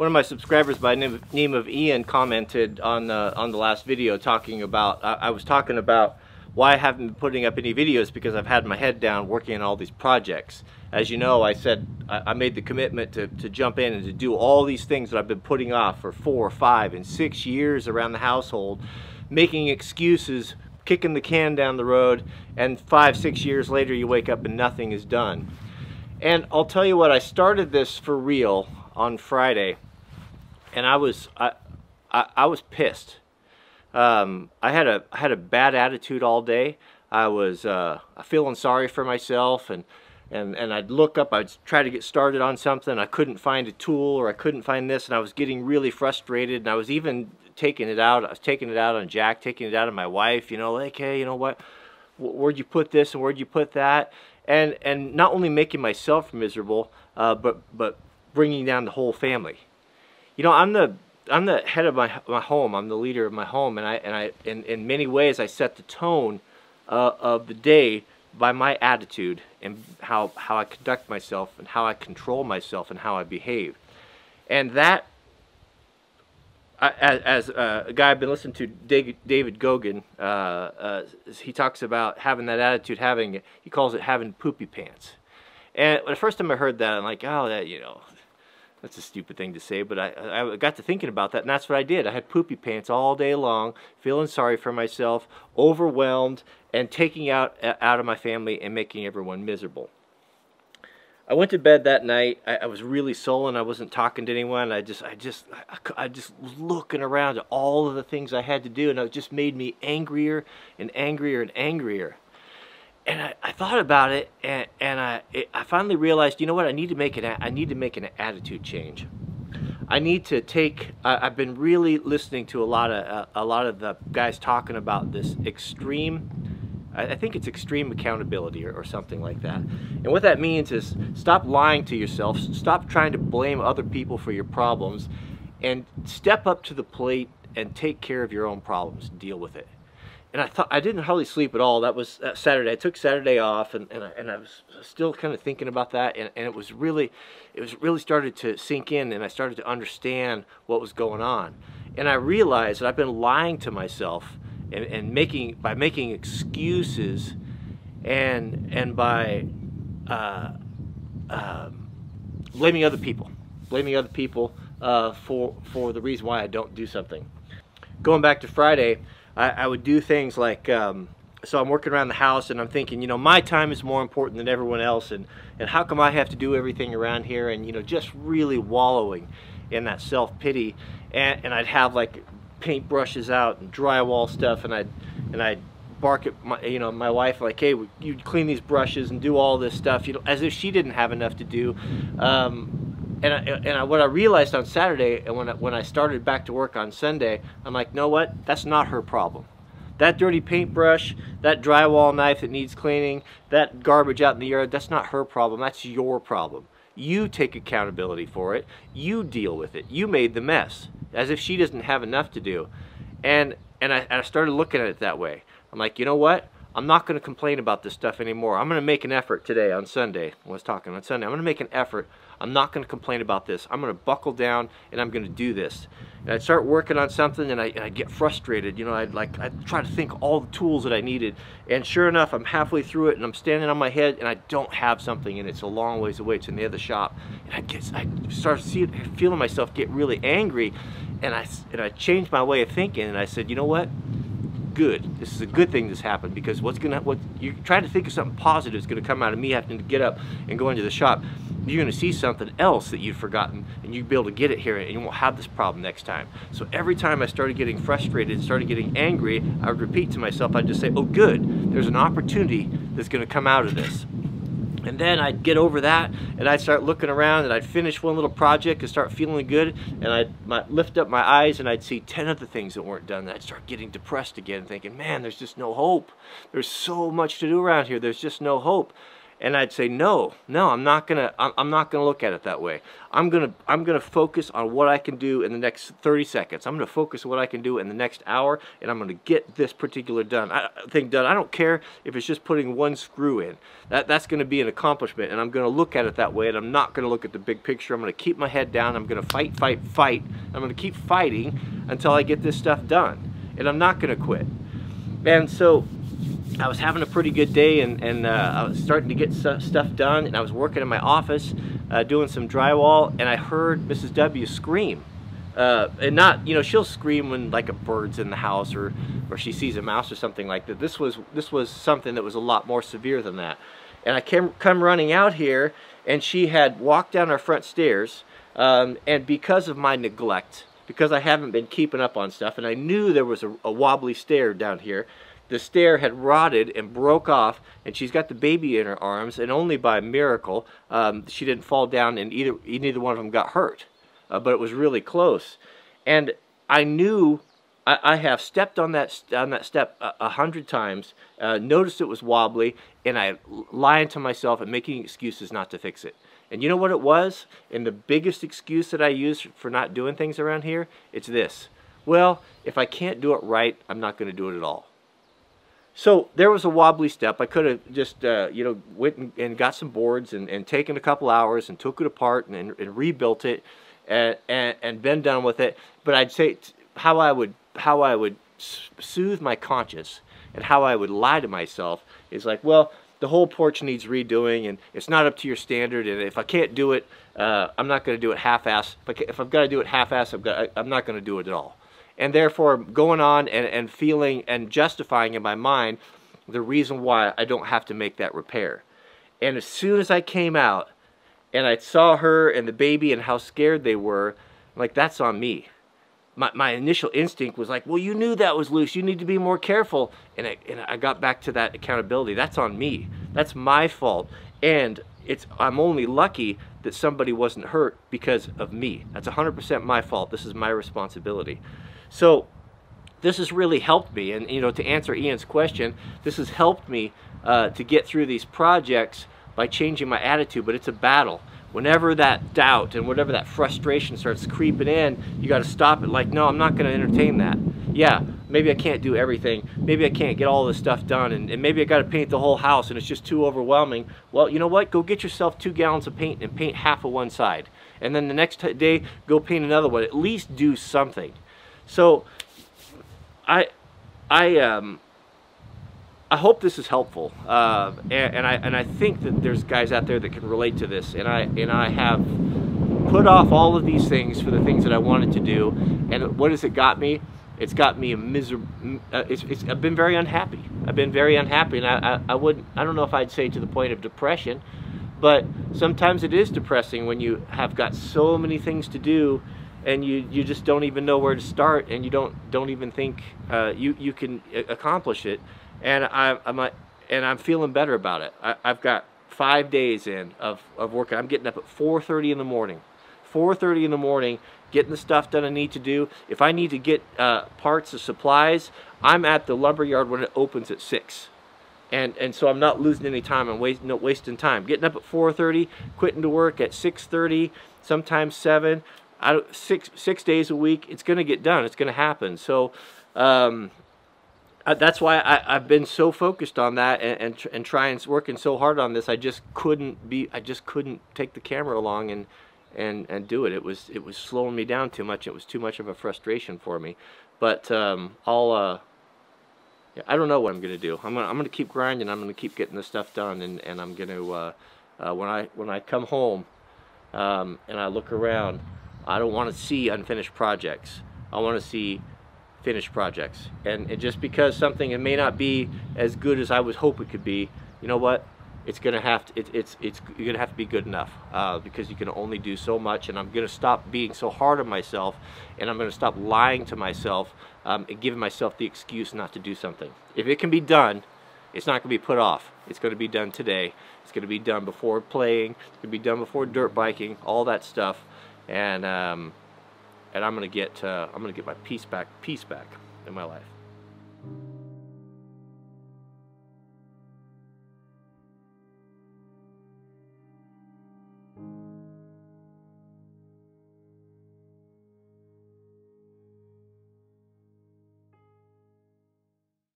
one of my subscribers by name of Ian commented on the on the last video talking about I, I, was talking about why I haven't been putting up any videos because I've had my head down working on all these projects. As you know, I said I, I made the commitment to, to jump in and to do all these things that I've been putting off for four, five, and six years around the household, making excuses, kicking the can down the road, and five, six years later you wake up and nothing is done. And I'll tell you what, I started this for real on Friday and I was I I, I was pissed. Um, I had a I had a bad attitude all day. I was uh, feeling sorry for myself and and and I'd look up I'd try to get started on something I couldn't find a tool or I couldn't find this and I was getting really frustrated and I was even taking it out I was taking it out on Jack taking it out on my wife you know like hey you know what where'd you put this and where'd you put that and and not only making myself miserable uh, but but bringing down the whole family you know, I'm the I'm the head of my my home. I'm the leader of my home, and I and I in in many ways I set the tone uh, of the day by my attitude and how how I conduct myself and how I control myself and how I behave, and that. I, as, uh, a guy I've been listening to, David, David Goggin, uh, uh, he talks about having that attitude, having he calls it having poopy pants. And the first time I heard that, I'm like, oh, that you know, that's a stupid thing to say, but I, I got to thinking about that, and that's what I did. I had poopy pants all day long, feeling sorry for myself, overwhelmed, and taking out uh, out of my family and making everyone miserable. I went to bed that night. I, I was really sullen. I wasn't talking to anyone. I just, I just, I, I just was looking around at all of the things I had to do, and it just made me angrier and angrier and angrier and I, I, thought about it, and, and I, it, I finally realized, you know what? I need to make an I need to make an attitude change. I need to take. I've been really listening to a lot of uh, a lot of the guys talking about this extreme. I, I think it's extreme accountability or, or something like that. And what that means is stop lying to yourself. Stop trying to blame other people for your problems, and step up to the plate and take care of your own problems. Deal with it and I thought I didn't hardly sleep at all. That was Saturday. I took Saturday off, and and I, and I was still kind of thinking about that, and, and it was really, it was really started to sink in, and I started to understand what was going on, and I realized that I've been lying to myself, and, and making by making excuses, and and by uh, uh, blaming other people, blaming other people uh, for for the reason why I don't do something. Going back to Friday. I, I would do things like, um, so I'm working around the house and I'm thinking, you know, my time is more important than everyone else and, and how come I have to do everything around here and, you know, just really wallowing in that self-pity and, and I'd have like paint brushes out and drywall stuff and I'd, and I'd bark at my, you know, my wife like, hey, you clean these brushes and do all this stuff, you know, as if she didn't have enough to do. Um, and I, and I, what I realized on Saturday and when I, when I started back to work on Sunday, I'm like, know what? That's not her problem. That dirty paintbrush, that drywall knife that needs cleaning, that garbage out in the yard, that's not her problem. That's your problem. You take accountability for it. You deal with it. You made the mess, as if she doesn't have enough to do. And and I, and I started looking at it that way. I'm like, you know what? I'm not going to complain about this stuff anymore. I'm going to make an effort today on Sunday. I was talking on Sunday. I'm going to make an effort. I'm not going to complain about this. I'm going to buckle down and I'm going to do this. And I'd start working on something and, I, and I'd get frustrated. You know, I'd like, I'd try to think all the tools that I needed. And sure enough, I'm halfway through it and I'm standing on my head and I don't have something and it's a long ways away. It's in the other shop. And I get, I start feeling myself get really angry and I, and I changed my way of thinking and I said, you know what? Good. This is a good thing this happened because what's gonna what you're trying to think of something positive is gonna come out of me having to get up and go into the shop. You're gonna see something else that you've forgotten and you'll be able to get it here and you won't have this problem next time. So every time I started getting frustrated and started getting angry, I would repeat to myself, I'd just say, oh good, there's an opportunity that's gonna come out of this. And then I'd get over that and I'd start looking around and I'd finish one little project and start feeling good and I'd lift up my eyes and I'd see 10 other things that weren't done and I'd start getting depressed again thinking, man, there's just no hope. There's so much to do around here. There's just no hope. And I'd say no no I'm not gonna I'm, not gonna look at it that way. I'm gonna I'm gonna focus on what I can do in the next 30 seconds. I'm gonna focus on what I can do in the next hour and I'm gonna get this particular done. I, thing done. I don't care if it's just putting one screw in. That that's gonna be an accomplishment and I'm gonna look at it that way and I'm not gonna look at the big picture. I'm gonna keep my head down. I'm gonna fight fight fight. I'm gonna keep fighting until I get this stuff done and I'm not gonna quit. And so I was having a pretty good day and, and uh, I was starting to get stuff done and I was working in my office uh, doing some drywall and I heard Mrs. W scream. Uh, and not, you know, she'll scream when like a bird's in the house or, or she sees a mouse or something like that. This was, this was something that was a lot more severe than that. And I came, come running out here and she had walked down our front stairs um, and because of my neglect, because I haven't been keeping up on stuff and I knew there was a, a wobbly stair down here, the stair had rotted and broke off and she's got the baby in her arms and only by miracle um, she didn't fall down and either neither one of them got hurt. Uh, but it was really close. And I knew I, I have stepped on that on that step a, a hundred times uh, noticed it was wobbly and I lying to myself and making excuses not to fix it. And you know what it was? And the biggest excuse that I use for not doing things around here it's this. Well if I can't do it right I'm not going to do it at all so there was a wobbly step. I could have just, uh, you know, went and, and, got some boards and, and taken a couple hours and took it apart and, and rebuilt it and, and, and, been done with it. But I'd say how I would, how I would soothe my conscience and how I would lie to myself is like, well, the whole porch needs redoing and it's not up to your standard. And if I can't do it, uh, I'm not going to do it half-ass. If, if I've got to do it half-ass, I'm not going to do it at all and therefore going on and, and feeling and justifying in my mind the reason why I don't have to make that repair. And as soon as I came out and I saw her and the baby and how scared they were, like that's on me. My, my initial instinct was like, well, you knew that was loose. You need to be more careful. And I, and I got back to that accountability. That's on me. That's my fault. And it's I'm only lucky that somebody wasn't hurt because of me. That's 100% my fault. This is my responsibility. So this has really helped me. And, you know, to answer Ian's question, this has helped me uh, to get through these projects by changing my attitude, but it's a battle. Whenever that doubt and whatever that frustration starts creeping in, you got to stop it like, no, I'm not going to entertain that. Yeah, maybe I can't do everything. Maybe I can't get all this stuff done, and, and maybe I got to paint the whole house, and it's just too overwhelming. Well, you know what? Go get yourself two gallons of paint and paint half of one side. And then the next day, go paint another one. At least do something. So I I um I hope this is helpful, uh, and, and, I and I think that there's guys out there that can relate to this, and I and I have put off all of these things for the things that I wanted to do, and what has it got me? It's got me a miserable. Uh, it's, it's, I've been very unhappy. I've been very unhappy, and I, I I would I don't know if I'd say to the point of depression, but sometimes it is depressing when you have got so many things to do and you you just don't even know where to start and you don't don't even think uh, you you can accomplish it. And I, I'm and I'm feeling better about it. I, have got five days in of, of working I'm getting up at 4:30 in the morning. 4:30 in the morning getting the stuff done I need to do. If I need to get uh, parts or supplies I'm at the lumber yard when it opens at 6 and and so I'm not losing any time. I'm waste, no, wasting time. Getting up at 4:30 quitting to work at 6:30 sometimes 7 I, six six days a week. It's going to get done. It's going to happen. So um, uh, that's why I, have been so focused on that and and, and trying working so hard on this. I just couldn't be. I just couldn't take the camera along and and and do it. It was it was slowing me down too much. It was too much of a frustration for me. But um, I'll. Uh, yeah, I don't know what I'm gonna do. I'm gonna I'm gonna keep grinding. I'm gonna keep getting this stuff done, and and I'm gonna uh, uh, when I when I come home um, and I look around. I don't want to see unfinished projects. I want to see finished projects. And, just because something it may not be as good as I was hope it could be, you know what? It's gonna have to. It, it's it's you're gonna have to be good enough uh, because you can only do so much. And I'm gonna stop being so hard on myself, and I'm gonna stop lying to myself um, and giving myself the excuse not to do something. If it can be done, it's not going to be put off. It's going to be done today. It's going to be done before playing. It's going to be done before dirt biking, all that stuff and um, and I'm gonna get uh, I'm gonna get my peace back peace back in my life.